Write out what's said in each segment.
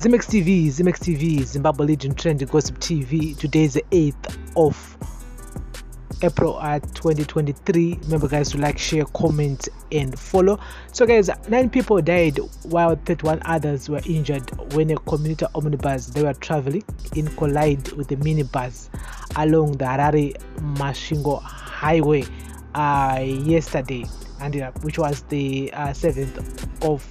Ximex TV, Ximex TV, Zimbabwe Legion Trend Gossip TV. Today is the 8th of April at 2023. Remember, guys, to like, share, comment, and follow. So, guys, nine people died while 31 others were injured when a commuter omnibus they were traveling in collide with a minibus along the Harare Mashingo Highway uh, yesterday, and uh, which was the uh, 7th of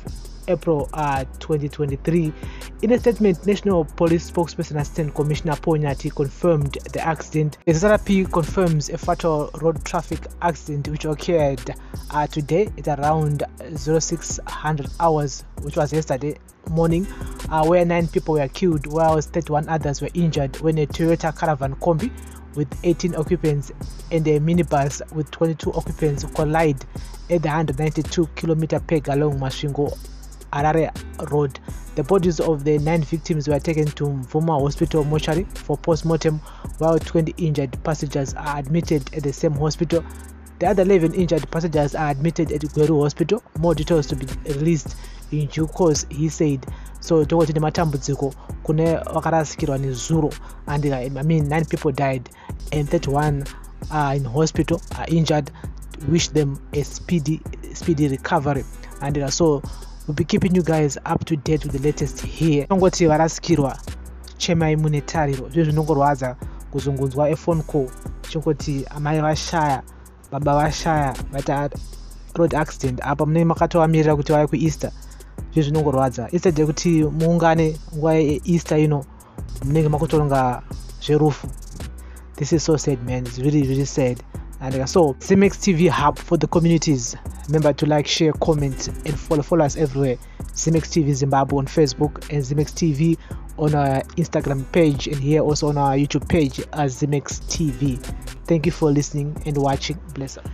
April uh, 2023. In a statement, National Police spokesperson Assistant Commissioner Paul confirmed the accident. The ZRP confirms a fatal road traffic accident which occurred uh, today at around 0600 hours, which was yesterday morning, uh, where nine people were killed while 31 others were injured when a Toyota Caravan Combi with 18 occupants and a minibus with 22 occupants collide at the 192 kilometer peg along Masvingo Harare Road. The bodies of the nine victims were taken to Mvuma Hospital mortuary for post-mortem, while 20 injured passengers are admitted at the same hospital. The other 11 injured passengers are admitted at Gweru Hospital. More details to be released in due course, he said. So tokoti nematambudziko kune vakarasikirwa nezuro and I mean nine people died and 31 are in hospital are injured. Wish them a speedy speedy recovery and so we'll be keeping you guys up to date with the latest here. Ongoti varasikirwa chemai mune tariro zvo zvinongorwadza kuzungunzwa ephone call. Chingoti amai vashaya baba vashaya vaita road accident apa munenge makatovamirira kuti vauye kueaster zvo zvinongorwadza. Instead yekuti muungane nguva yeeaster ino munenge makutoronga zverufu. This is so sad man. It's really really sad and uh, so Ximex TV hub for the communities. Remember to like, share, comment, and follow follow us everywhere. Ximex TV Zimbabwe on Facebook and Ximex TV on our Instagram page and here also on our YouTube page as Ximex TV. Thank you for listening and watching. Bless up.